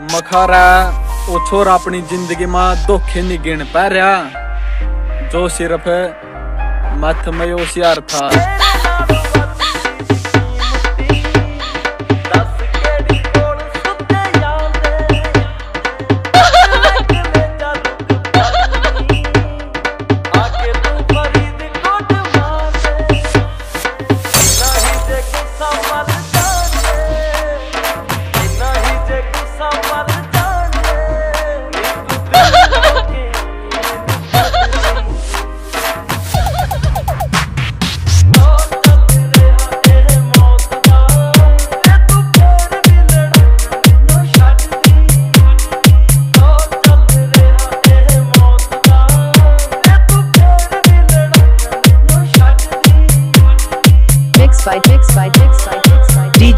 મખારા ઓ છોરા આપણી જિંદગીમાં ધોખેની ગીણ પહેર્યા જો સિર્ફ મથમયો હોશિયાર થા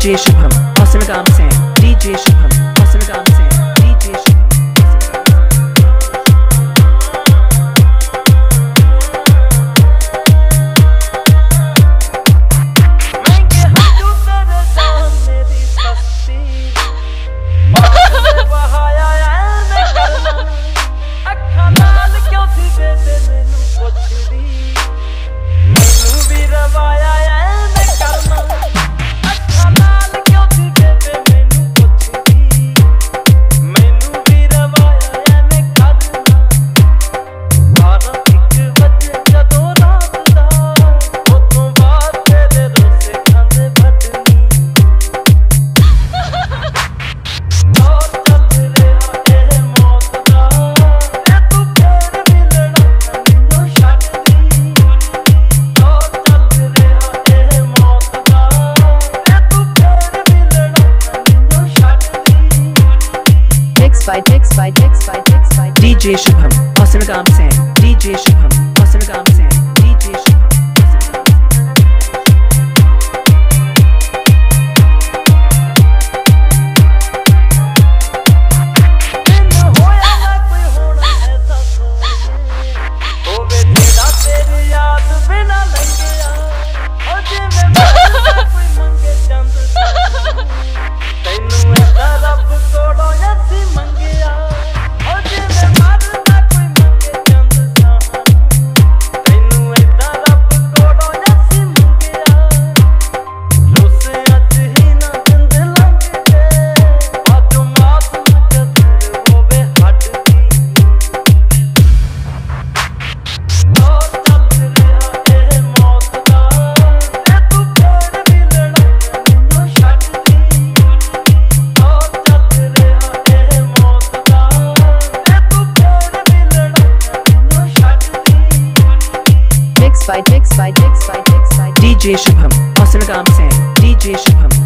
By DJ Shubham, Austin Gam Sam, DJ Shubham, Austin by Dix by Dix by Dix by DJ Shubham, Austin Sen, DJ Shubham, Austin Gam by Dix by Dix by DJ Shubham, Austin Gam Sam, DJ Shubham.